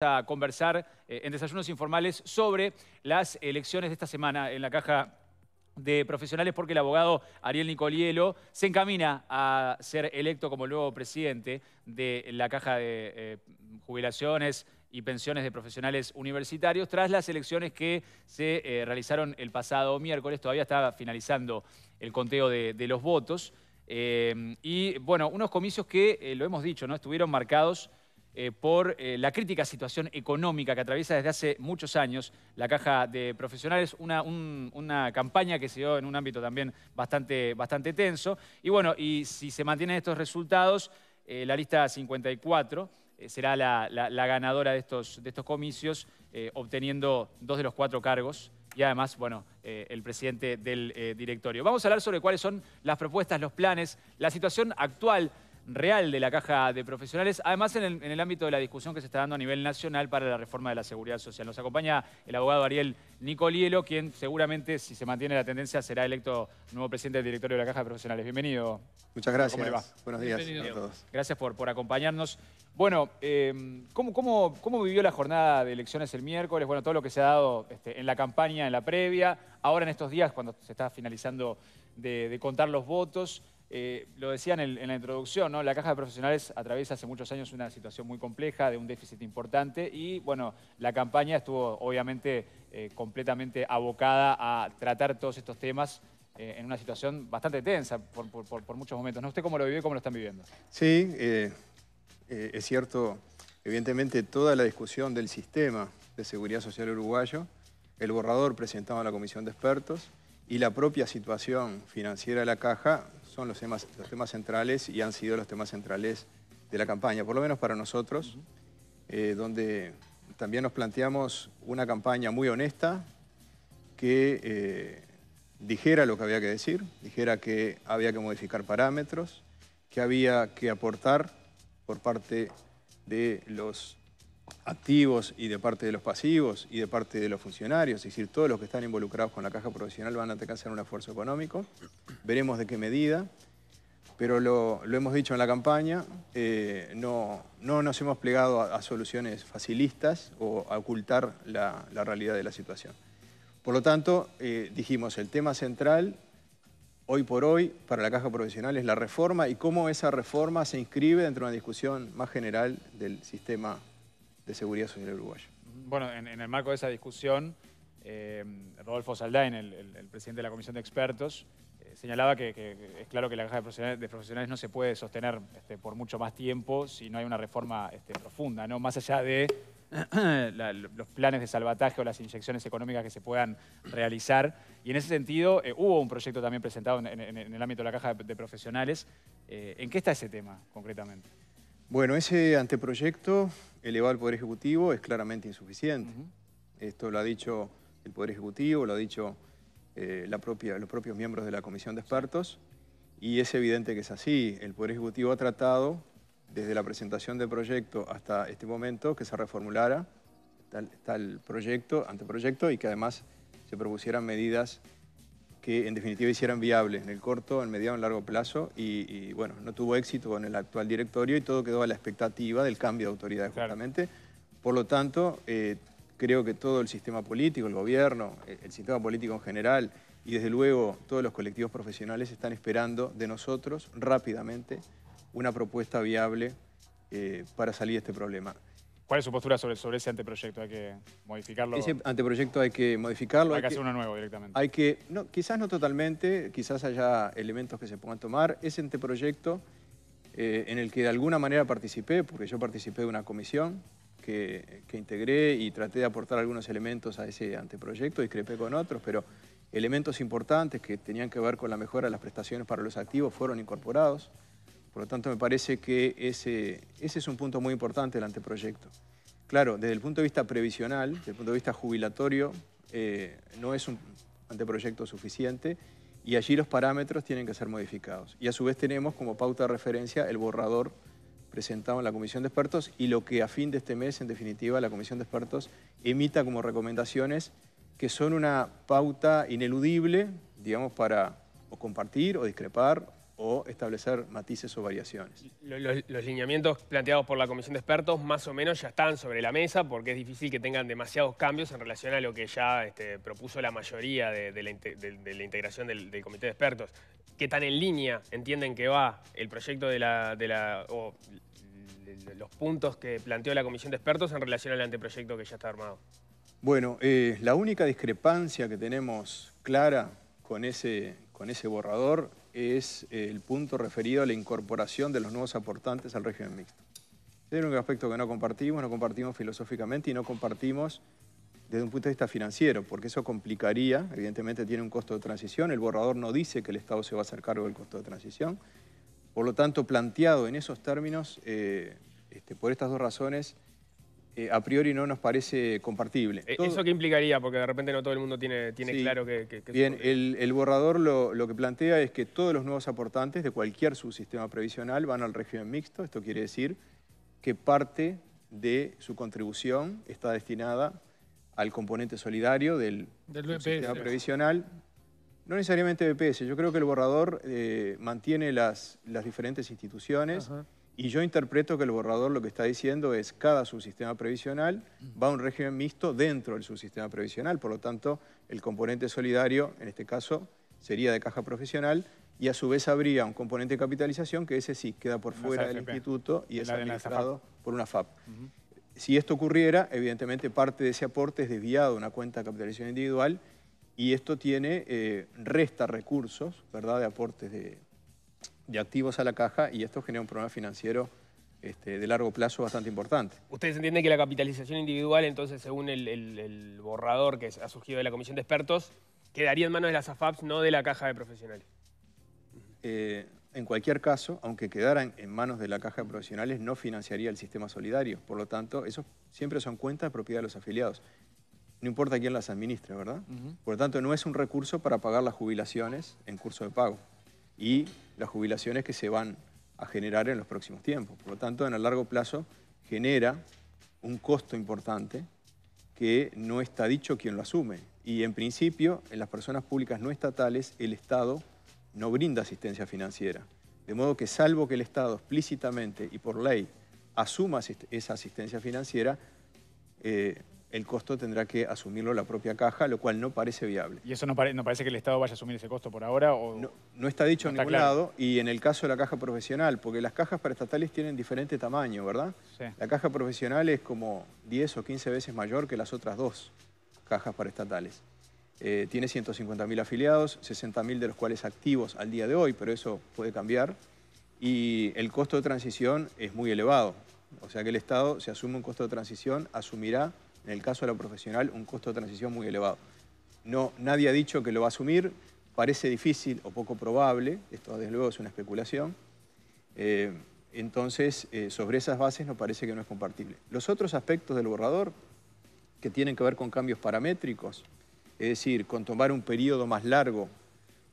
a conversar eh, en Desayunos Informales sobre las elecciones de esta semana en la Caja de Profesionales porque el abogado Ariel Nicolielo se encamina a ser electo como nuevo presidente de la Caja de eh, Jubilaciones y Pensiones de Profesionales Universitarios tras las elecciones que se eh, realizaron el pasado miércoles. Todavía está finalizando el conteo de, de los votos. y bueno, unos comicios que, lo hemos dicho, ¿no? estuvieron marcados eh, por eh, la crítica situación económica que atraviesa desde hace muchos años la Caja de Profesionales, una, una campaña que se dio en un ámbito también bastante, bastante tenso. Y bueno, y si se mantienen estos resultados, eh, la lista 54 será la, ganadora de estos, de estos comicios, obteniendo dos de los cuatro cargos y además, bueno, el presidente del directorio. Vamos a hablar sobre cuáles son las propuestas, los planes, la situación actual real de la caja de profesionales, además en el, ámbito de la discusión que se está dando a nivel nacional para la reforma de la seguridad social. Nos acompaña el abogado Ariel Nicolielo, quien seguramente, si se mantiene la tendencia, será electo nuevo presidente del directorio de la caja de profesionales. Bienvenido. Muchas gracias. ¿Cómo le va? Buenos días a todos. Gracias por, por acompañarnos. Bueno, eh, ¿cómo, cómo, vivió la jornada de elecciones el miércoles? Bueno, todo lo que se ha dado este, en la campaña, en la previa, ahora en estos días, cuando se está finalizando de contar los votos. Eh, lo decían en, la introducción, ¿no? la Caja de Profesionales atraviesa hace muchos años una situación muy compleja, de un déficit importante, y bueno, la campaña estuvo obviamente eh, completamente abocada a tratar todos estos temas eh, en una situación bastante tensa por, muchos momentos. ¿No? ¿Usted cómo lo vivió y cómo lo están viviendo? Sí, es cierto, evidentemente toda la discusión del sistema de seguridad social uruguayo, el borrador presentado a la Comisión de Expertos y la propia situación financiera de la Caja son los temas, los temas centrales y han sido los temas centrales de la campaña, por lo menos para nosotros, eh, donde también nos planteamos una campaña muy honesta que eh, dijera lo que había que decir, dijera que había que modificar parámetros, que había que aportar por parte de los activos y de parte de los pasivos y de parte de los funcionarios, es decir, todos los que están involucrados con la caja profesional van a tener que hacer un esfuerzo económico. Veremos de qué medida, pero lo, hemos dicho en la campaña, eh, no, no, nos hemos plegado a, soluciones facilistas o a ocultar la, realidad de la situación. Por lo tanto, eh, dijimos, el tema central hoy por hoy para la caja profesional es la reforma y cómo esa reforma se inscribe dentro de una discusión más general del sistema de seguridad social uruguayo. Bueno, en, el marco de esa discusión, eh, Rodolfo Saldain, el, presidente de la Comisión de Expertos, eh, señalaba que, es claro que la caja de profesionales, no se puede sostener este, por mucho más tiempo si no hay una reforma este, profunda, ¿no? más allá de los planes de salvataje o las inyecciones económicas que se puedan realizar. Y en ese sentido, eh, hubo un proyecto también presentado en, el ámbito de la caja de, profesionales. ¿En qué está ese tema concretamente? Bueno, ese anteproyecto elevado al Poder Ejecutivo es claramente insuficiente. Esto lo ha dicho el Poder Ejecutivo, lo ha dicho eh, la propia, los propios miembros de la Comisión de Expertos, y es evidente que es así. El Poder Ejecutivo ha tratado, desde la presentación del proyecto hasta este momento, que se reformulara tal, tal proyecto, anteproyecto, y que además se propusieran medidas que en definitiva hicieran viable en el corto, en mediano, en largo plazo y, bueno, no tuvo éxito con el actual directorio y todo quedó a la expectativa del cambio de autoridad justamente. Por lo tanto, eh, creo que todo el sistema político, el gobierno, el sistema político en general y desde luego todos los colectivos profesionales están esperando de nosotros rápidamente una propuesta viable eh, para salir de este problema. ¿Cuál es su postura sobre, sobre ese anteproyecto? ¿Hay que modificarlo? Ese anteproyecto hay que modificarlo. Hay, que hacer uno nuevo directamente. Hay que, no, quizás no totalmente, quizás haya elementos que se puedan tomar. Ese anteproyecto eh, en el que de alguna manera participé, porque yo participé de una comisión que, que integré y traté de aportar algunos elementos a ese anteproyecto, discrepé con otros, pero elementos importantes que tenían que ver con la mejora de las prestaciones para los activos fueron incorporados. Por lo tanto, me parece que ese, ese es un punto muy importante del anteproyecto. Claro, desde el punto de vista previsional, desde el punto de vista jubilatorio, eh, no es un anteproyecto suficiente y allí los parámetros tienen que ser modificados. Y a su vez tenemos como pauta de referencia el borrador presentado en la Comisión de Expertos y lo que a fin de este mes, en definitiva, la Comisión de Expertos emita como recomendaciones que son una pauta ineludible, digamos, para o compartir o discrepar o establecer matices o variaciones. Los, lineamientos planteados por la comisión de expertos más o menos ya están sobre la mesa porque es difícil que tengan demasiados cambios en relación a lo que ya este, propuso la mayoría de, la, integración del, comité de expertos. ¿Qué tan en línea entienden que va el proyecto de la, o los puntos que planteó la comisión de expertos en relación al anteproyecto que ya está armado? Bueno, eh, la única discrepancia que tenemos clara con ese, con ese borrador es eh, el punto referido a la incorporación de los nuevos aportantes al régimen mixto. Es el único aspecto que no compartimos, no compartimos filosóficamente y no compartimos desde un punto de vista financiero, porque eso complicaría, evidentemente tiene un costo de transición, el borrador no dice que el Estado se va a hacer cargo del costo de transición, por lo tanto, planteado en esos términos, eh, este, por estas dos razones, eh, a priori no nos parece compartible. Eh, ¿Eso qué implicaría? Porque de repente no todo el mundo tiene, tiene claro que... bien, el, borrador lo, que plantea es que todos los nuevos aportantes de cualquier subsistema previsional van al régimen mixto. Esto quiere decir que parte de su contribución está destinada al componente solidario del, sistema previsional. No necesariamente BPS, yo creo que el borrador eh, mantiene las, las diferentes instituciones... Y yo interpreto que el borrador lo que está diciendo es cada subsistema previsional va a un régimen mixto dentro del subsistema previsional, por lo tanto el componente solidario, en este caso, sería de caja profesional y a su vez habría un componente de capitalización que ese sí queda por fuera del instituto y es administrado por una FAP. Si esto ocurriera, evidentemente parte de ese aporte es desviado a una cuenta de capitalización individual y esto tiene, eh, resta recursos, ¿verdad?, de aportes de, de activos a la caja y esto genera un problema financiero este, de largo plazo bastante importante. ¿Ustedes entienden que la capitalización individual, entonces, según el, borrador que ha surgido de la comisión de expertos, quedaría en manos de las AFAPs, no de la caja de profesionales? Eh, en cualquier caso, aunque quedaran en manos de la caja de profesionales, no financiaría el sistema solidario. Por lo tanto, eso siempre son cuentas de propiedad de los afiliados. No importa quién las administre, ¿verdad? Por lo tanto, no es un recurso para pagar las jubilaciones en curso de pago y las jubilaciones que se van a generar en los próximos tiempos. Por lo tanto, en el largo plazo genera un costo importante que no está dicho quién lo asume. Y en principio, en las personas públicas no estatales, el Estado no brinda asistencia financiera. De modo que salvo que el Estado explícitamente y por ley asuma esa asistencia financiera, eh, el costo tendrá que asumirlo la propia caja, lo cual no parece viable. ¿Y eso no, parece que el Estado vaya a asumir ese costo por ahora? O... No, está dicho en ningún lado, y en el caso de la caja profesional, porque las cajas paraestatales tienen diferente tamaño, ¿verdad? Sí. La caja profesional es como 10 o 15 veces mayor que las otras dos cajas paraestatales. Eh, tiene 150.000 afiliados, 60.000 de los cuales activos al día de hoy, pero eso puede cambiar, y el costo de transición es muy elevado. O sea que el Estado, si asume un costo de transición, asumirá en el caso de la profesional, un costo de transición muy elevado. No, nadie ha dicho que lo va a asumir, parece difícil o poco probable, esto desde luego es una especulación, eh, entonces eh, sobre esas bases nos parece que no es compartible. Los otros aspectos del borrador, que tienen que ver con cambios paramétricos, es decir, con tomar un periodo más largo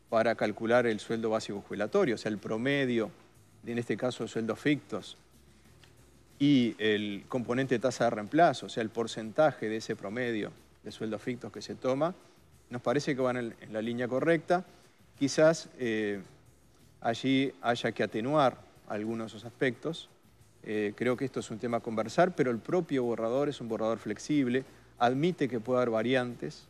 para calcular el sueldo básico jubilatorio, o sea, el promedio, en este caso sueldos fictos, y el componente de tasa de reemplazo, o sea, el porcentaje de ese promedio de sueldos fictos que se toma, nos parece que van en, la línea correcta. Quizás eh, allí haya que atenuar algunos de esos aspectos. Eh, creo que esto es un tema a conversar, pero el propio borrador es un borrador flexible, admite que pueda haber variantes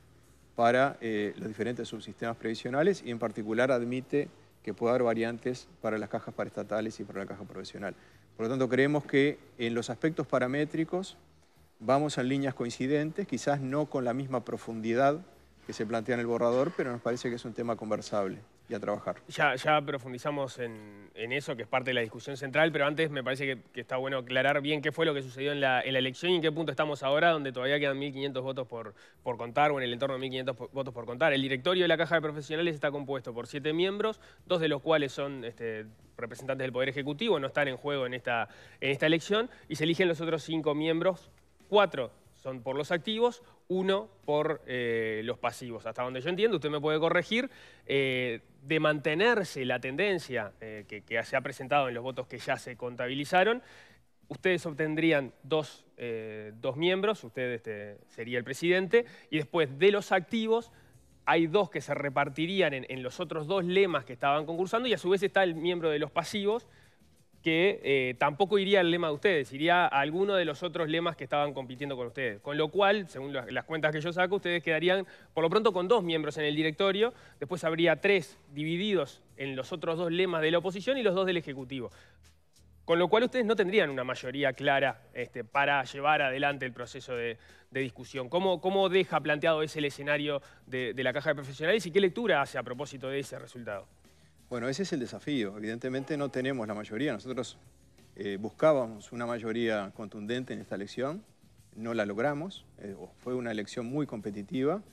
para eh, los diferentes subsistemas previsionales y en particular admite que pueda haber variantes para las cajas paraestatales y para la caja profesional. Por lo tanto, creemos que en los aspectos paramétricos vamos en líneas coincidentes, quizás no con la misma profundidad que se plantea en el borrador, pero nos parece que es un tema conversable y a trabajar. Ya, ya profundizamos en, eso, que es parte de la discusión central, pero antes me parece que, está bueno aclarar bien qué fue lo que sucedió en la, elección y en qué punto estamos ahora, donde todavía quedan 1.500 votos por, por contar o en el entorno de 1.500 votos por contar. El directorio de la Caja de Profesionales está compuesto por siete miembros, dos de los cuales son este, representantes del Poder Ejecutivo, no están en juego en esta, en esta elección, y se eligen los otros cinco miembros, cuatro son por los activos, uno por eh, los pasivos. Hasta donde yo entiendo, usted me puede corregir, eh, de mantenerse la tendencia eh, que, se ha presentado en los votos que ya se contabilizaron, ustedes obtendrían dos, miembros, usted este, sería el presidente, y después de los activos hay dos que se repartirían en, los otros dos lemas que estaban concursando y a su vez está el miembro de los pasivos que eh, tampoco iría al lema de ustedes, iría a alguno de los otros lemas que estaban compitiendo con ustedes. Con lo cual, según las cuentas que yo saco, ustedes quedarían por lo pronto con dos miembros en el directorio, después habría tres divididos en los otros dos lemas de la oposición y los dos del Ejecutivo. Con lo cual ustedes no tendrían una mayoría clara este, para llevar adelante el proceso de, discusión. ¿Cómo, ¿Cómo, deja planteado ese escenario de, la Caja de Profesionales y qué lectura hace a propósito de ese resultado? Bueno, ese es el desafío. Evidentemente no tenemos la mayoría. Nosotros eh, buscábamos una mayoría contundente en esta elección, no la logramos. Eh, fue una elección muy competitiva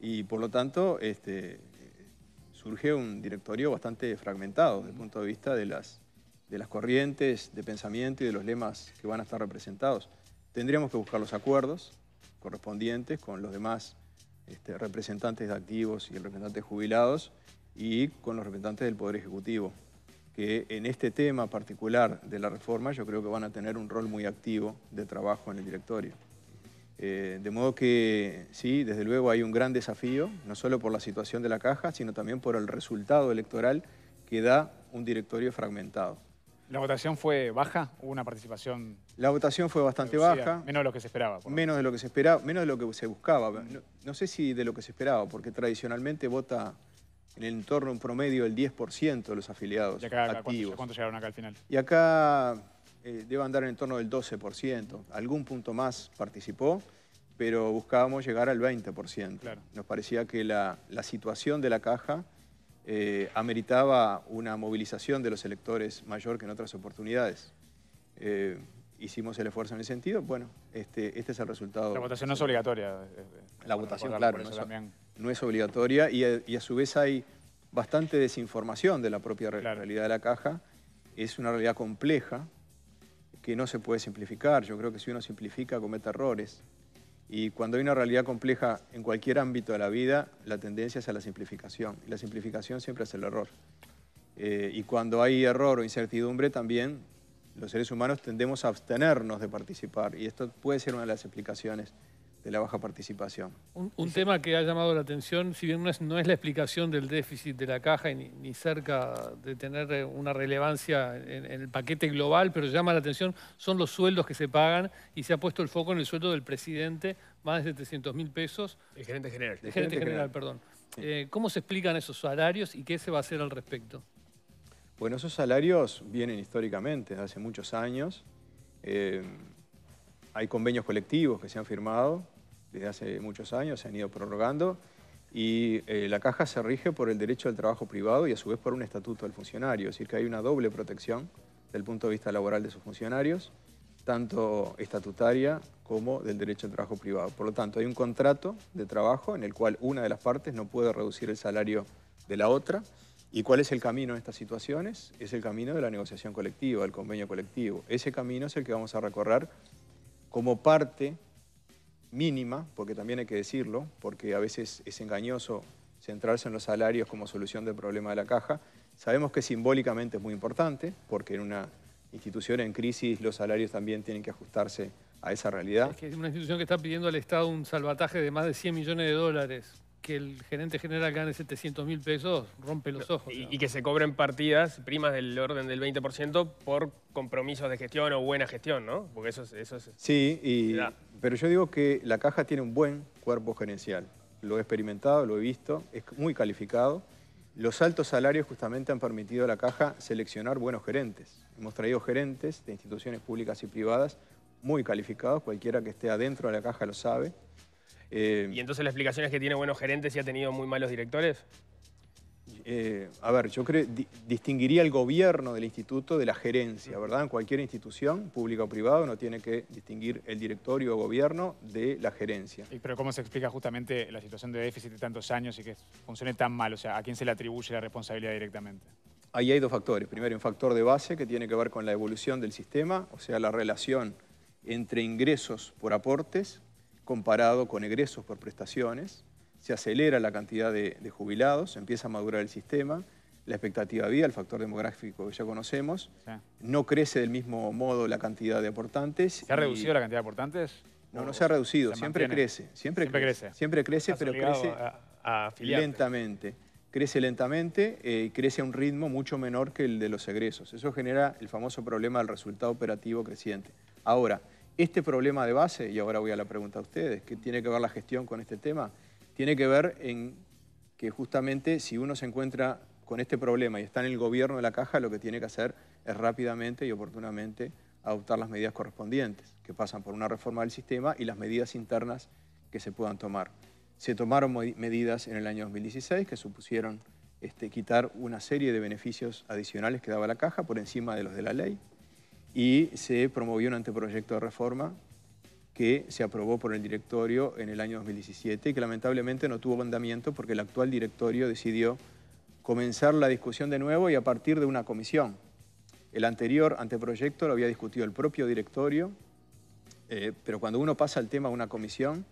y por lo tanto este, surge un directorio bastante fragmentado desde el punto de vista de las de las corrientes de pensamiento y de los lemas que van a estar representados. Tendríamos que buscar los acuerdos correspondientes con los demás este, representantes de activos y representantes jubilados y con los representantes del Poder Ejecutivo, que en este tema particular de la reforma yo creo que van a tener un rol muy activo de trabajo en el directorio. Eh, de modo que sí, desde luego hay un gran desafío, no solo por la situación de la caja, sino también por el resultado electoral que da un directorio fragmentado. ¿La votación fue baja? ¿Hubo una participación? La votación fue bastante baja. Menos de lo que se esperaba. menos de lo que se esperaba, menos de lo que se buscaba. No, sé si de lo que se esperaba, porque tradicionalmente vota en el entorno un promedio del 10% de los afiliados ¿Y acá, activos. ¿cuánto, llegaron acá al final? Y acá eh, debe andar en el entorno del 12%. Algún punto más participó, pero buscábamos llegar al 20%. Nos parecía que la, la situación de la caja eh, ameritaba una movilización de los electores mayor que en otras oportunidades. Eh, hicimos el esfuerzo en ese sentido, bueno, este, este es el resultado. La votación no es obligatoria. Eh, la votación, claro, no es, obligatoria y a, su vez hay bastante desinformación de la propia realidad de la caja. Es una realidad compleja que no se puede simplificar. Yo creo que si uno simplifica comete errores. Y cuando hay una realidad compleja en cualquier ámbito de la vida, la tendencia es a la simplificación. Y la simplificación siempre es el error. Eh, y cuando hay error o incertidumbre, también los seres humanos tendemos a abstenernos de participar. Y esto puede ser una de las explicaciones de la baja participación. Un, tema que ha llamado la atención, si bien no es, no es la explicación del déficit de la caja y ni, cerca de tener eh, una relevancia en, el paquete global, pero llama la atención, son los sueldos que se pagan y se ha puesto el foco en el sueldo del presidente, más de 700 mil pesos. El gerente general. El gerente, general, perdón. Eh, ¿Cómo se explican esos salarios y qué se va a hacer al respecto? Bueno, esos salarios vienen históricamente, desde hace muchos años. Eh, hay convenios colectivos que se han firmado desde hace muchos años, se han ido prorrogando y eh, la caja se rige por el derecho al trabajo privado y a su vez por un estatuto del funcionario, es decir, que hay una doble protección del punto de vista laboral de sus funcionarios, tanto estatutaria como del derecho al trabajo privado. Por lo tanto, hay un contrato de trabajo en el cual una de las partes no puede reducir el salario de la otra. ¿Y cuál es el camino en estas situaciones? Es el camino de la negociación colectiva, del convenio colectivo. Ese camino es el que vamos a recorrer como parte mínima, porque también hay que decirlo, porque a veces es engañoso centrarse en los salarios como solución del problema de la caja. Sabemos que simbólicamente es muy importante, porque en una institución en crisis los salarios también tienen que ajustarse a esa realidad. Es que es una institución que está pidiendo al Estado un salvataje de más de 100 millones de dólares que el gerente general gane 700 mil pesos rompe los ojos. Y, que se cobren partidas, primas del orden del 20% por compromisos de gestión o buena gestión, ¿no? Porque eso, eso es... Sí, pero yo digo que la caja tiene un buen cuerpo gerencial. Lo he experimentado, lo he visto, es muy calificado. Los altos salarios justamente han permitido a la caja seleccionar buenos gerentes. Hemos traído gerentes de instituciones públicas y privadas muy calificados, cualquiera que esté adentro de la caja lo sabe. Eh, ¿Y entonces la explicación es que tiene buenos gerentes y ha tenido muy malos directores? Eh, a ver, yo creo distinguiría el gobierno del instituto de la gerencia, ¿verdad? En cualquier institución, pública o privada, uno tiene que distinguir el directorio o gobierno de la gerencia. pero ¿cómo se explica justamente la situación de déficit de tantos años y que funcione tan mal? O sea, ¿a quién se le atribuye la responsabilidad directamente? Ahí hay dos factores. Primero, un factor de base que tiene que ver con la evolución del sistema, o sea, la relación entre ingresos por aportes comparado con egresos por prestaciones, se acelera la cantidad de, jubilados, empieza a madurar el sistema, la expectativa de vida, el factor demográfico que ya conocemos, no crece del mismo modo la cantidad de aportantes. ¿Se ha reducido la cantidad de aportantes? No, no se ha reducido, siempre crece, siempre, crece, Siempre crece, pero crece... a lentamente. Crece lentamente eh, y crece a un ritmo mucho menor que el de los egresos. Eso genera el famoso problema del resultado operativo creciente. Ahora, este problema de base, y ahora voy a la pregunta a ustedes, ¿qué tiene que ver la gestión con este tema? Tiene que ver en que justamente si uno se encuentra con este problema y está en el gobierno de la caja, lo que tiene que hacer es rápidamente y oportunamente adoptar las medidas correspondientes, que pasan por una reforma del sistema y las medidas internas que se puedan tomar. Se tomaron medidas en el año 2016 que supusieron este, quitar una serie de beneficios adicionales que daba la caja por encima de los de la ley y se promovió un anteproyecto de reforma que se aprobó por el directorio en el año 2017 y que lamentablemente no tuvo mandamiento porque el actual directorio decidió comenzar la discusión de nuevo y a partir de una comisión. El anterior anteproyecto lo había discutido el propio directorio, eh, pero cuando uno pasa el tema a una comisión,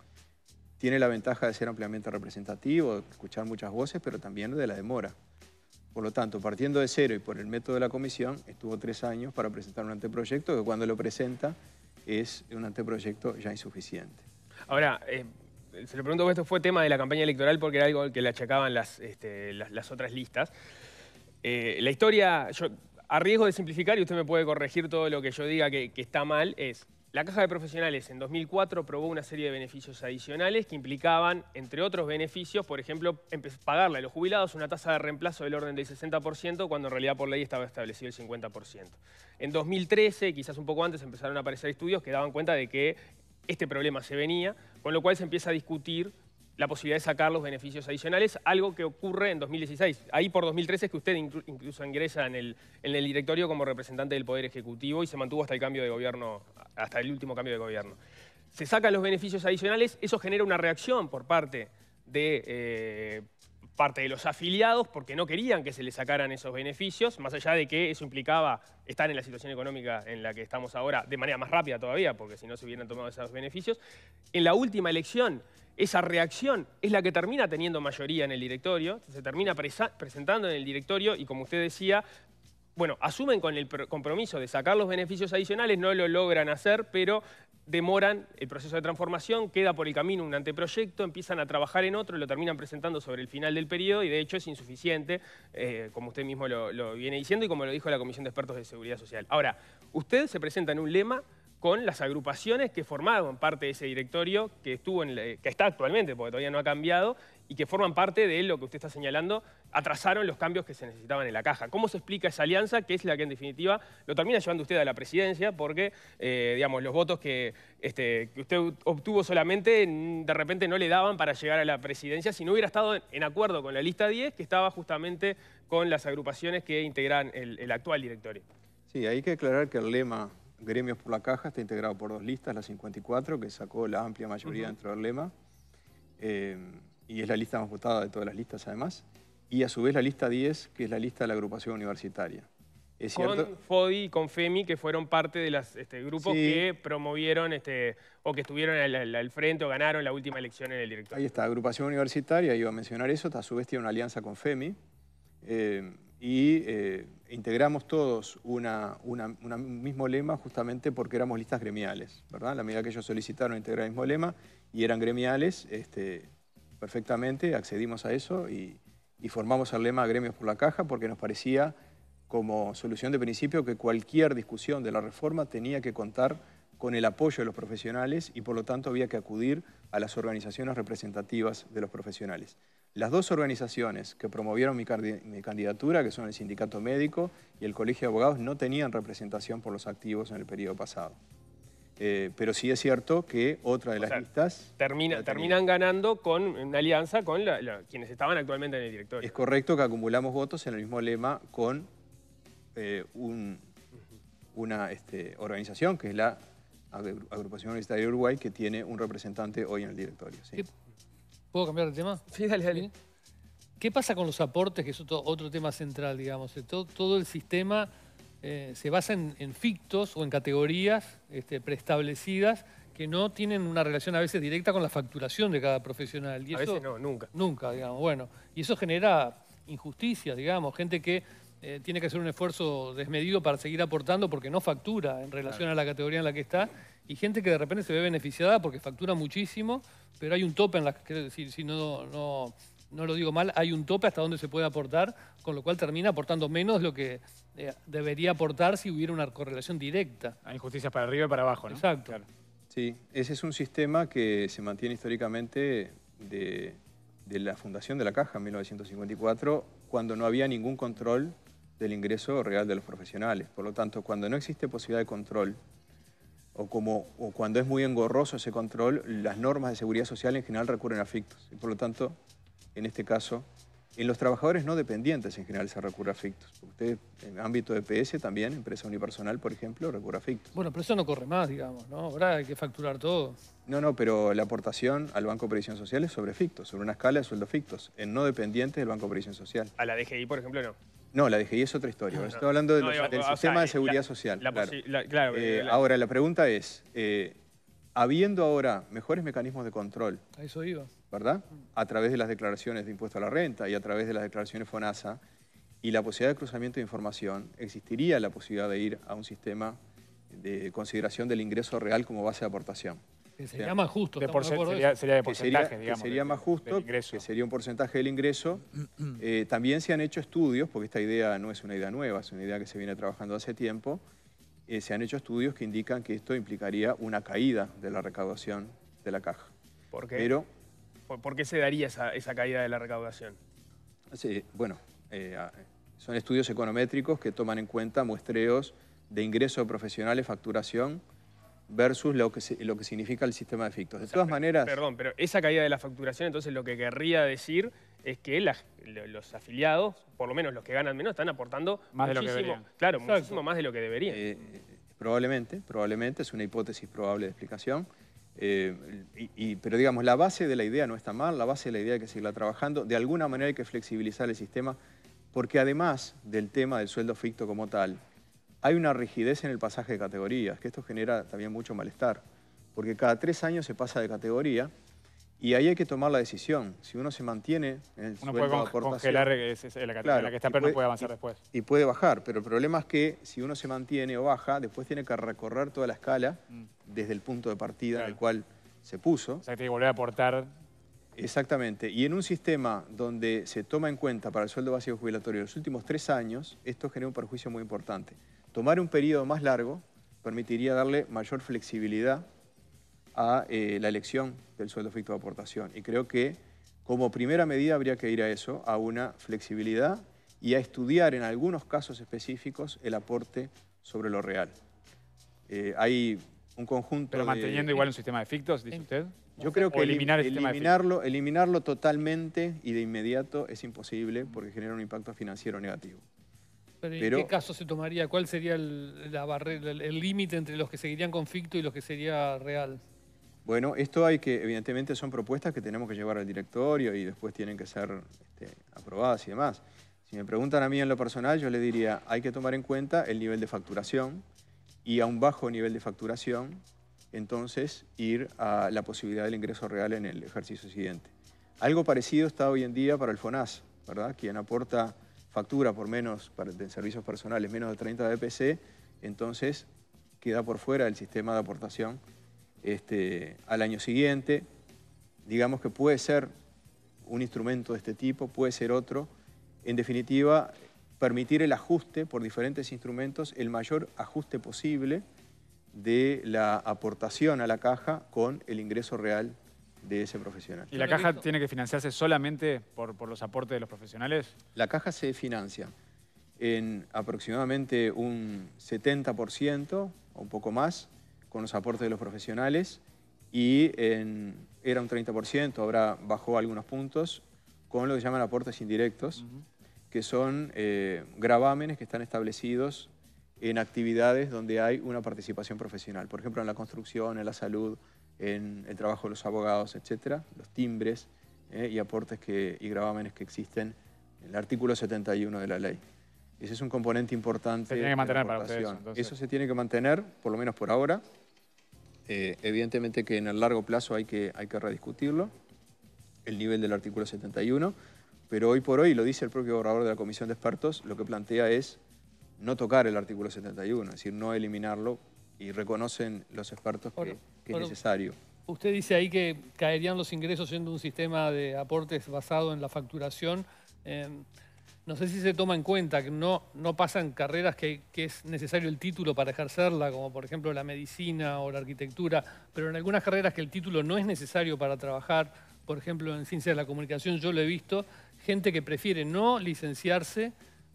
tiene la ventaja de ser ampliamente representativo, escuchar muchas voces, pero también de la demora. Por lo tanto, partiendo de cero y por el método de la comisión, estuvo tres años para presentar un anteproyecto que cuando lo presenta es un anteproyecto ya insuficiente. Ahora, eh, se lo pregunto, esto fue tema de la campaña electoral porque era algo que le achacaban las, este, las, otras listas. Eh, la historia, a riesgo de simplificar, y usted me puede corregir todo lo que yo diga que, está mal, es la Caja de Profesionales en 2004 probó una serie de beneficios adicionales que implicaban, entre otros beneficios, por ejemplo, pagarle a los jubilados una tasa de reemplazo del orden del 60% cuando en realidad por ley estaba establecido el 50%. En 2013, quizás un poco antes, empezaron a aparecer estudios que daban cuenta de que este problema se venía, con lo cual se empieza a discutir la posibilidad de sacar los beneficios adicionales, algo que ocurre en 2016. Ahí por 2013 es que usted incluso ingresa en el, en el directorio como representante del Poder Ejecutivo y se mantuvo hasta el cambio de gobierno, hasta el último cambio de gobierno. Se sacan los beneficios adicionales, eso genera una reacción por parte de eh, parte de los afiliados porque no querían que se les sacaran esos beneficios, más allá de que eso implicaba estar en la situación económica en la que estamos ahora de manera más rápida todavía, porque si no se hubieran tomado esos beneficios. En la última elección, esa reacción es la que termina teniendo mayoría en el directorio, se termina presentando en el directorio y como usted decía, bueno, asumen con el compromiso de sacar los beneficios adicionales, no lo logran hacer, pero demoran el proceso de transformación, queda por el camino un anteproyecto, empiezan a trabajar en otro, lo terminan presentando sobre el final del periodo y de hecho es insuficiente, eh, como usted mismo lo, viene diciendo y como lo dijo la Comisión de Expertos de Seguridad Social. Ahora, usted se presenta en un lema con las agrupaciones que formaron parte de ese directorio que, estuvo en que está actualmente, porque todavía no ha cambiado, y que forman parte de lo que usted está señalando, atrasaron los cambios que se necesitaban en la caja. ¿Cómo se explica esa alianza, que es la que en definitiva lo termina llevando usted a la presidencia, porque eh, digamos, los votos que, este, que, usted obtuvo solamente de repente no le daban para llegar a la presidencia si no hubiera estado en acuerdo con la lista 10, que estaba justamente con las agrupaciones que integran el, el actual directorio? Sí, hay que aclarar que el lema Gremios por la Caja está integrado por dos listas, la 54, que sacó la amplia mayoría dentro del lema, eh, y es la lista más votada de todas las listas además, y a su vez la lista 10, que es la lista de la agrupación universitaria. Es con FODI y con FEMI, que fueron parte de los este, grupos que promovieron este, o que estuvieron al, frente o ganaron la última elección en el directorio. Ahí está, agrupación universitaria, iba a mencionar eso, a su vez tiene una alianza con FEMI, eh, y eh, integramos todos un mismo lema justamente porque éramos listas gremiales, ¿verdad? La medida que ellos solicitaron integrar el mismo lema y eran gremiales, este, perfectamente accedimos a eso y, formamos el lema Gremios por la Caja porque nos parecía como solución de principio que cualquier discusión de la reforma tenía que contar con el apoyo de los profesionales y por lo tanto había que acudir a las organizaciones representativas de los profesionales. Las dos organizaciones que promovieron mi, candidatura, que son el Sindicato Médico y el Colegio de Abogados, no tenían representación por los activos en el periodo pasado. Eh, pero sí es cierto que otra de las listas... terminan ganando con una alianza con quienes estaban actualmente en el directorio. Es correcto que acumulamos votos en el mismo lema con eh, una este, organización, que es la Agrupación Universitaria de Uruguay, que tiene un representante hoy en el directorio. ¿Puedo cambiar de tema? Sí, dale, dale. ¿Qué pasa con los aportes, que es otro, tema central, digamos? Eh, todo, el sistema eh, se basa en, fictos o en categorías este, preestablecidas que no tienen una relación a veces directa con la facturación de cada profesional. Y a veces no, nunca. Nunca, digamos. Bueno, y eso genera injusticias, digamos, gente que eh, tiene que hacer un esfuerzo desmedido para seguir aportando porque no factura en relación a la categoría en la que está y gente que de repente se ve beneficiada porque factura muchísimo, pero hay un tope en la que, decir, si no, no, no lo digo mal, hay un tope hasta donde se puede aportar, con lo cual termina aportando menos de lo que eh, debería aportar si hubiera una correlación directa. Hay injusticias para arriba y para abajo, ¿no? Exacto. Claro. Sí, ese es un sistema que se mantiene históricamente de, de la fundación de la Caja en 1954, cuando no había ningún control del ingreso real de los profesionales. Por lo tanto, cuando no existe posibilidad de control, o, como, o cuando es muy engorroso ese control, las normas de seguridad social en general recurren a fictos. Y por lo tanto, en este caso, en los trabajadores no dependientes en general se recurre a fictos. Usted, en ámbito de PS también, empresa unipersonal, por ejemplo, recurre a fictos. Bueno, pero eso no corre más, digamos, ¿no? Ahora hay que facturar todo. No, no, pero la aportación al Banco de Previsión Social es sobre fictos, sobre una escala de sueldos fictos, en no dependientes del Banco de Previsión Social. A la DGI, por ejemplo, no. No, la DGI es otra historia. No, Estoy hablando de no, los- digo, del sea, sistema de la- seguridad social. la claro. la- claro, Eh, la- ahora, la pregunta es, eh, habiendo ahora mejores mecanismos de control, A eso iba. ¿Verdad? A través de las declaraciones de impuesto a la renta y a través de las declaraciones FONASA y la posibilidad de cruzamiento de información, existiría la posibilidad de ir a un sistema de consideración del ingreso real como base de aportación. Que se Sí. llama justo. De ¿estamos de sería, sería de que sería, porcentaje, que digamos. sería del- más justo, ingreso. que sería un porcentaje del ingreso. Eh, también se han hecho estudios, porque esta idea no es una idea nueva, es una idea que se viene trabajando hace tiempo. eh, se han hecho estudios que indican que esto implicaría una caída de la recaudación de la caja. ¿Por qué? Pero, ¿Por, por qué se daría esa, esa caída de la recaudación? sí, bueno, eh, son estudios econométricos que toman en cuenta muestreos de ingresos profesionales, facturación, versus lo que, se- lo que significa el sistema de fictos. De todas maneras... Perdón, pero esa caída de la facturación, entonces lo que querría decir es que los afiliados, por lo menos los que ganan menos, están aportando Más de lo que muchísimo, deberían. claro, Exacto. muchísimo más de lo que deberían. Eh, probablemente, probablemente, es una hipótesis probable de explicación. Eh, pero digamos, la base de la idea no está mal, la base de la idea hay que seguirla trabajando. De alguna manera hay que flexibilizar el sistema, porque además del tema del sueldo ficto como tal, hay una rigidez en el pasaje de categorías, que esto genera también mucho malestar, porque cada tres años se pasa de categoría y ahí hay que tomar la decisión. Si uno se mantiene en el Uno puede con- congelar eh, es- es la Claro, en la que está, pero no puede- puede avanzar y- después. y puede bajar, pero el problema es que si uno se mantiene o baja, después tiene que recorrer toda la escala Mm. desde el punto de partida en Claro. el cual se puso. O sea, que tiene que volver a aportar. Exactamente. Y en un sistema donde se toma en cuenta para el sueldo básico jubilatorio los últimos tres años, esto genera un perjuicio muy importante. Tomar un periodo más largo permitiría darle mayor flexibilidad a eh, la elección del sueldo ficto de aportación. Y creo que como primera medida habría que ir a eso, a una flexibilidad y a estudiar en algunos casos específicos el aporte sobre lo real. Eh, hay un conjunto Pero de- manteniendo igual un sistema de fictos, dice usted. yo creo que elim- eliminar el sistema de eliminarlo, eliminarlo totalmente y de inmediato es imposible porque genera un impacto financiero negativo. Pero, ¿en Pero- qué caso se tomaría? ¿Cuál sería el límite entre los que seguirían con ficto y los que sería real? Bueno, esto hay que, evidentemente son propuestas que tenemos que llevar al directorio y después tienen que ser este, aprobadas y demás. Si me preguntan a mí en lo personal, yo le diría, hay que tomar en cuenta el nivel de facturación y a un bajo nivel de facturación, entonces ir a la posibilidad del ingreso real en el ejercicio siguiente. Algo parecido está hoy en día para el FONAS, ¿verdad? Quien aporta factura por menos, de servicios personales, menos de 30 BPC, entonces queda por fuera del sistema de aportación este, al año siguiente. Digamos que puede ser un instrumento de este tipo, puede ser otro. En definitiva, permitir el ajuste por diferentes instrumentos, el mayor ajuste posible de la aportación a la caja con el ingreso real de ese profesional. ¿Y la caja tiene que financiarse solamente por, por los aportes de los profesionales? La caja se financia en aproximadamente un 70% o un poco más con los aportes de los profesionales y en- era un 30%, ahora bajó algunos puntos, con lo que llaman aportes indirectos, que son eh, gravámenes que están establecidos en actividades donde hay una participación profesional. Por ejemplo, en la construcción, en la salud, en el trabajo de los abogados, etcétera, los timbres eh, y aportes que, y gravámenes que existen en el artículo 71 de la ley. Ese es un componente importante. Se tiene que mantener para ustedes, entonces. Eso se tiene que mantener, por lo menos por ahora. Eh, evidentemente que en el largo plazo hay que, hay que rediscutirlo, el nivel del artículo 71, pero hoy por hoy, lo dice el propio borrador de la Comisión de Expertos, lo que plantea es no tocar el artículo 71, es decir, no eliminarlo y reconocen los expertos que, es necesario. Usted dice ahí que caerían los ingresos siendo un sistema de aportes basado en la facturación. Eh, no sé si se toma en cuenta que no, no pasan carreras que, es necesario el título para ejercerla, como por ejemplo la medicina o la arquitectura, pero en algunas carreras que el título no es necesario para trabajar, por ejemplo en ciencia de la comunicación yo lo he visto, gente que prefiere no licenciarse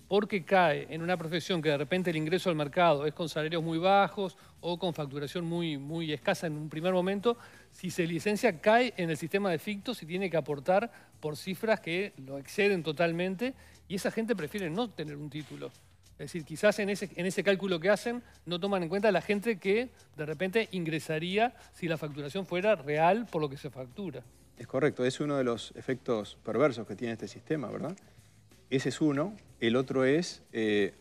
porque cae en una profesión que de repente el ingreso al mercado es con salarios muy bajos o con facturación muy, muy escasa en un primer momento, si se licencia cae en el sistema de fictos y tiene que aportar por cifras que lo exceden totalmente y esa gente prefiere no tener un título. Es decir, quizás en ese, en ese cálculo que hacen no toman en cuenta la gente que de repente ingresaría si la facturación fuera real por lo que se factura. Es correcto, es uno de los efectos perversos que tiene este sistema, ¿verdad? Ese es uno. El otro es eh,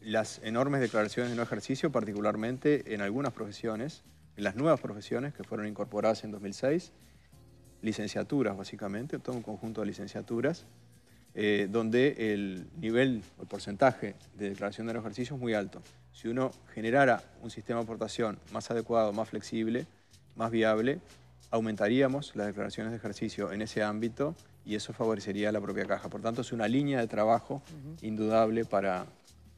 las enormes declaraciones de no ejercicio, particularmente en algunas profesiones, en las nuevas profesiones que fueron incorporadas en 2006, licenciaturas básicamente, todo un conjunto de licenciaturas, eh, donde el nivel, el porcentaje de declaración de no ejercicio es muy alto. Si uno generara un sistema de aportación más adecuado, más flexible, más viable, aumentaríamos las declaraciones de ejercicio en ese ámbito y eso favorecería a la propia caja. Por tanto, es una línea de trabajo indudable para,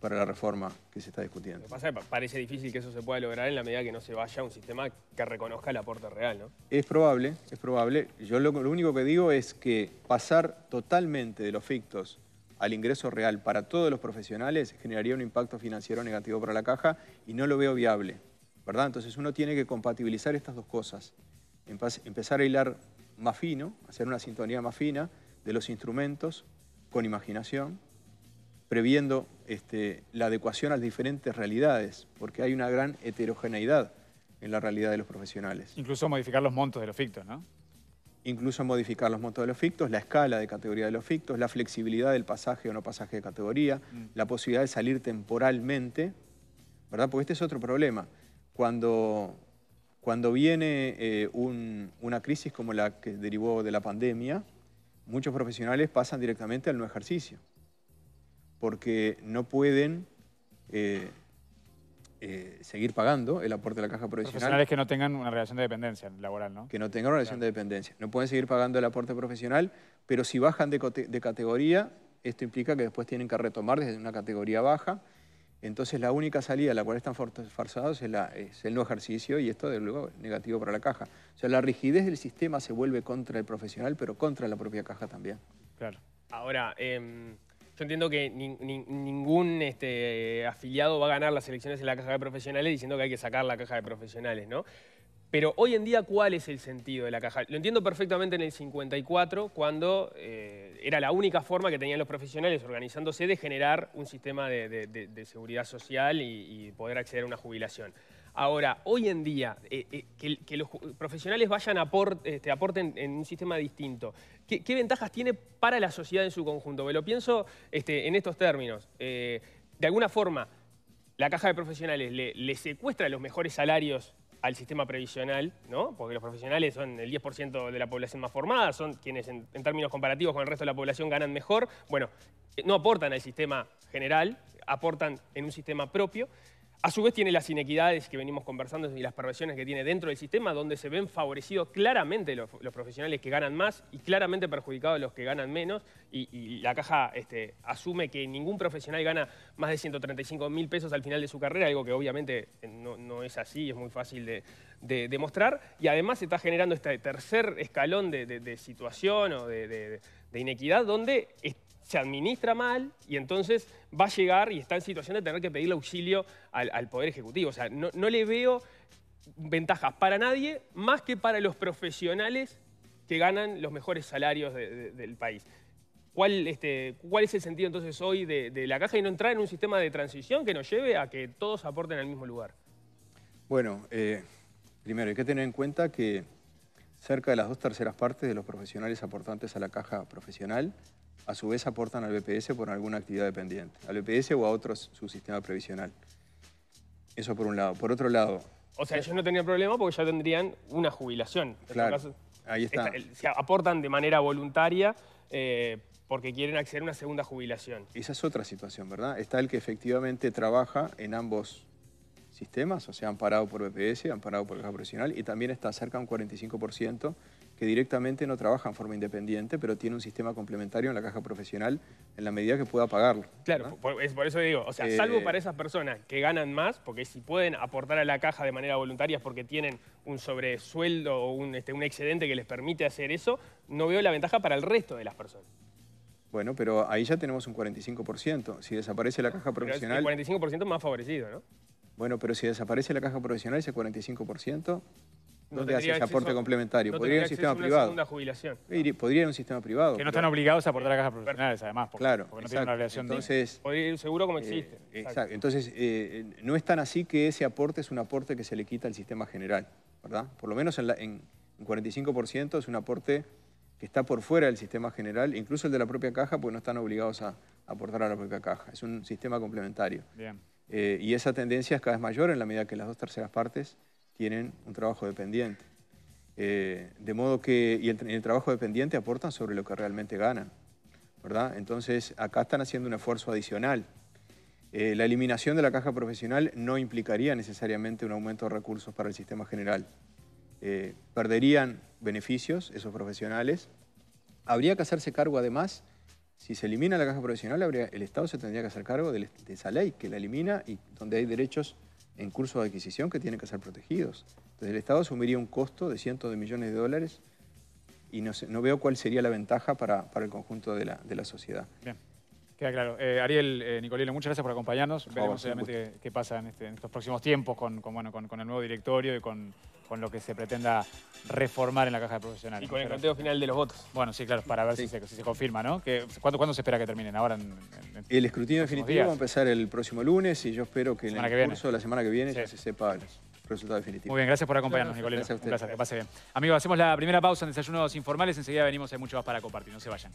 para la reforma que se está discutiendo. Lo que pasa es que parece difícil que eso se pueda lograr en la medida que no se vaya a un sistema que reconozca el aporte real, ¿no? Es probable, es probable. Yo lo, único que digo es que pasar totalmente de los fictos al ingreso real para todos los profesionales generaría un impacto financiero negativo para la caja y no lo veo viable, ¿verdad? Entonces uno tiene que compatibilizar estas dos cosas. Empezar a hilar más fino, hacer una sintonía más fina de los instrumentos con imaginación previendo este, la adecuación a las diferentes realidades, porque hay una gran heterogeneidad en la realidad de los profesionales. Incluso modificar los montos de los fictos, ¿no? Incluso modificar los montos de los fictos, la escala de categoría de los fictos, la flexibilidad del pasaje o no pasaje de categoría, mm. la posibilidad de salir temporalmente, ¿verdad? Porque este es otro problema. Cuando, cuando viene eh, una crisis como la que derivó de la pandemia, muchos profesionales pasan directamente al no ejercicio porque no pueden eh, eh, seguir pagando el aporte de la caja profesional. Profesionales que no tengan una relación de dependencia laboral, ¿no? Que no tengan una relación de dependencia. No pueden seguir pagando el aporte profesional, pero si bajan de, categoría, esto implica que después tienen que retomar desde una categoría baja. Entonces la única salida a la cual están forzados es, es el no ejercicio y esto de luego es negativo para la caja. O sea, la rigidez del sistema se vuelve contra el profesional, pero contra la propia caja también. Claro. Ahora, em, yo entiendo que ningún este, afiliado va a ganar las elecciones en la caja de profesionales diciendo que hay que sacar la caja de profesionales, ¿no? Pero hoy en día, ¿cuál es el sentido de la caja? Lo entiendo perfectamente en el 54, cuando eh, era la única forma que tenían los profesionales organizándose de generar un sistema de, seguridad social y, poder acceder a una jubilación. Ahora, hoy en día, eh, eh, que, los profesionales vayan a este, aporten en un sistema distinto, ¿qué, ventajas tiene para la sociedad en su conjunto? Me lo pienso este, en estos términos. De alguna forma, la caja de profesionales le, secuestra los mejores salarios al sistema previsional, ¿no? porque los profesionales son el 10% de la población más formada, son quienes en, en, términos comparativos con el resto de la población ganan mejor. Bueno, no aportan al sistema general, aportan en un sistema propio. A su vez tiene las inequidades que venimos conversando y las perversiones que tiene dentro del sistema, donde se ven favorecidos claramente los, profesionales que ganan más y claramente perjudicados los que ganan menos. Y, la caja este, asume que ningún profesional gana más de 135 mil pesos al final de su carrera, algo que obviamente no, es así, es muy fácil de, demostrar. Y además se está generando este tercer escalón de, situación o de, inequidad, donde se administra mal y entonces va a llegar y está en situación de tener que pedirle auxilio al, Poder Ejecutivo. O sea, no, le veo ventajas para nadie más que para los profesionales que ganan los mejores salarios del país. ¿Cuál, este, ¿Cuál, es el sentido entonces hoy de, la caja y no entrar en un sistema de transición que nos lleve a que todos aporten al mismo lugar? Bueno, eh, primero hay que tener en cuenta que cerca de las dos terceras partes de los profesionales aportantes a la caja profesional a su vez aportan al BPS por alguna actividad dependiente, al BPS o a otros su sistema previsional. Eso por un lado. Por otro lado... O sea, ellos no tenían problema porque ya tendrían una jubilación. claro, ahí está. Se aportan de manera voluntaria eh, porque quieren acceder a una segunda jubilación. Esa es otra situación, ¿verdad? Está el que efectivamente trabaja en ambos sistemas, o sea, amparado por BPS, amparado por caja profesional, y también está cerca de un 45% que directamente no trabaja en forma independiente, pero tiene un sistema complementario en la caja profesional en la medida que pueda pagarlo. Claro, por, es por eso digo, o sea, salvo eh, para esas personas que ganan más, porque si pueden aportar a la caja de manera voluntaria es porque tienen un sobresueldo o un, este, un excedente que les permite hacer eso, no veo la ventaja para el resto de las personas. Bueno, pero ahí ya tenemos un 45%. Si desaparece la caja profesional... el 45% más favorecido, ¿no? Bueno, pero si desaparece la caja profesional, ese 45%, ¿dónde hace ese aporte complementario? podría ir a un sistema privado. Segunda jubilación. Podría ir a un sistema privado. Que no están obligados a aportar a cajas profesionales, además, porque, claro, porque no tienen una relación Entonces, Podría ir seguro como existe. Eh, exacto. Entonces, eh, no es tan así que ese aporte es un aporte que se le quita al sistema general, ¿verdad? Por lo menos en, en un 45% es un aporte que está por fuera del sistema general, incluso el de la propia caja, porque no están obligados a aportar a la propia caja. Es un sistema complementario. Bien. Eh, y esa tendencia es cada vez mayor en la medida que las dos terceras partes tienen un trabajo dependiente. Eh, de modo que, y el, el, trabajo dependiente aportan sobre lo que realmente ganan, ¿verdad? Entonces, acá están haciendo un esfuerzo adicional. Eh, la eliminación de la caja profesional no implicaría necesariamente un aumento de recursos para el sistema general. perderían beneficios esos profesionales. Habría que hacerse cargo, además, si se elimina la caja profesional, el Estado se tendría que hacer cargo de, esa ley que la elimina y donde hay derechos en curso de adquisición que tienen que ser protegidos. Entonces el Estado asumiría un costo de cientos de millones de dólares y no, no veo cuál sería la ventaja para, el conjunto de la, de la sociedad. Queda claro. Eh, Ariel eh, Nicolino, muchas gracias por acompañarnos. Veremos obviamente qué, pasa este, en, estos próximos tiempos con, bueno, con, el nuevo directorio y con, lo que se pretenda reformar en la caja de profesionales. Y con el conteo final de los votos. Bueno, sí, claro, para ver si, se, confirma, ¿no? ¿cuándo, se espera que terminen? Ahora El escrutinio definitivo va a empezar el próximo lunes y yo espero que en el curso de la semana que viene ya se sepa el resultado definitivo. Muy bien, gracias por acompañarnos, Nicolino. Gracias a usted. que pase bien. Amigos, hacemos la primera pausa en Desayunos Informales. Enseguida venimos, hay mucho más para compartir. No se vayan.